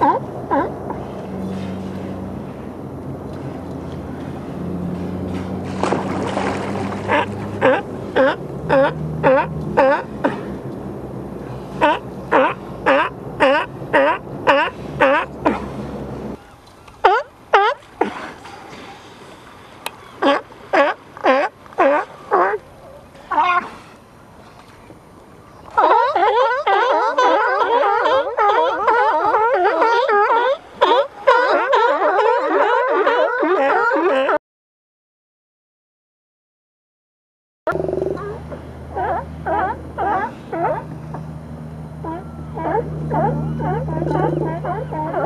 Uh-huh. Oh.